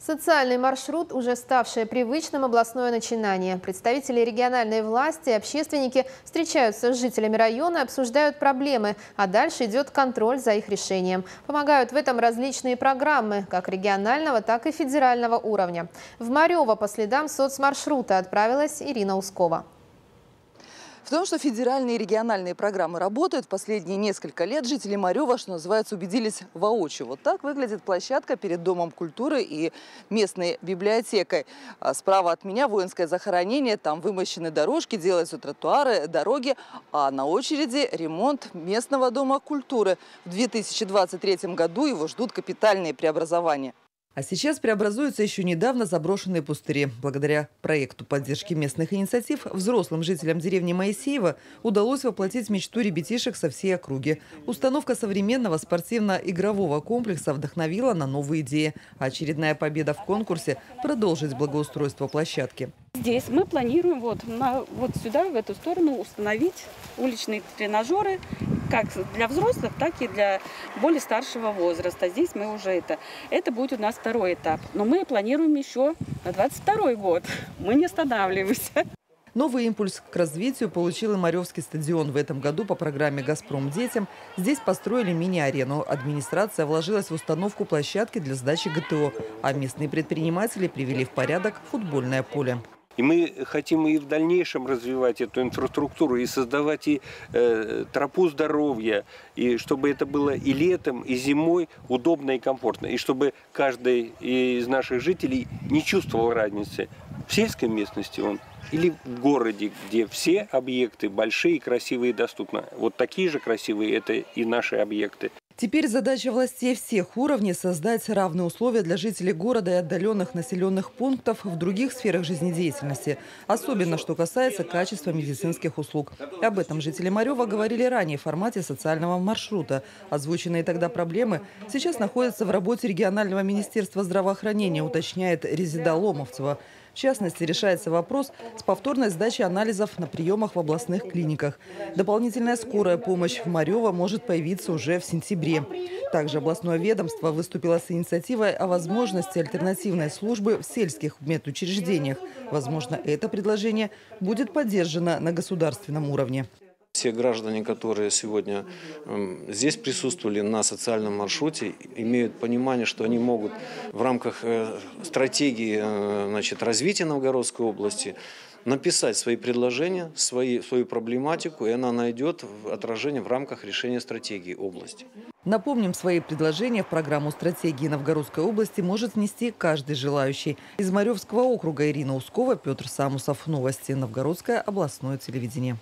Социальный маршрут, уже ставшее привычным областное начинание. Представители региональной власти и общественники встречаются с жителями района, обсуждают проблемы, а дальше идет контроль за их решением. Помогают в этом различные программы, как регионального, так и федерального уровня. В Марево по следам соцмаршрута отправилась Ирина Ускова. В том, что федеральные и региональные программы работают, последние несколько лет жители Марева, что называется, убедились воочию. Вот так выглядит площадка перед Домом культуры и местной библиотекой. А справа от меня воинское захоронение, там вымощены дорожки, делаются тротуары, дороги, а на очереди ремонт местного Дома культуры. В 2023 году его ждут капитальные преобразования. А сейчас преобразуются еще недавно заброшенные пустыри. Благодаря проекту поддержки местных инициатив взрослым жителям деревни Моисеева удалось воплотить мечту ребятишек со всей округи. Установка современного спортивно-игрового комплекса вдохновила на новые идеи. Очередная победа в конкурсе продолжит благоустройство площадки. Здесь мы планируем вот, на, вот сюда, в эту сторону, установить уличные тренажеры как для взрослых, так и для более старшего возраста. Здесь мы уже это. Это будет у нас второй этап. Но мы планируем еще на 22 год. Мы не останавливаемся. Новый импульс к развитию получил и Маревский стадион в этом году по программе «Газпром детям». Здесь построили мини-арену. Администрация вложилась в установку площадки для сдачи ГТО, а местные предприниматели привели в порядок футбольное поле. И мы хотим и в дальнейшем развивать эту инфраструктуру и создавать и э, тропу здоровья, и чтобы это было и летом, и зимой удобно и комфортно, и чтобы каждый из наших жителей не чувствовал разницы в сельской местности он или в городе, где все объекты большие, красивые и доступны. Вот такие же красивые это и наши объекты. Теперь задача властей всех уровней – создать равные условия для жителей города и отдаленных населенных пунктов в других сферах жизнедеятельности, особенно что касается качества медицинских услуг. Об этом жители Марева говорили ранее в формате социального маршрута. Озвученные тогда проблемы сейчас находятся в работе регионального министерства здравоохранения, уточняет Резида Ломовцева. В частности, решается вопрос с повторной сдачей анализов на приемах в областных клиниках. Дополнительная скорая помощь в Марево может появиться уже в сентябре. Также областное ведомство выступило с инициативой о возможности альтернативной службы в сельских медучреждениях. Возможно, это предложение будет поддержано на государственном уровне. Все граждане, которые сегодня эм, здесь присутствовали на социальном маршруте, имеют понимание, что они могут в рамках э, стратегии э, значит, развития Новгородской области написать свои предложения, свои, свою проблематику, и она найдет отражение в рамках решения стратегии области. Напомним, свои предложения в программу стратегии Новгородской области может внести каждый желающий. Из Маревского округа Ирина Ускова, Петр Самусов. Новости. Новгородское областное телевидение.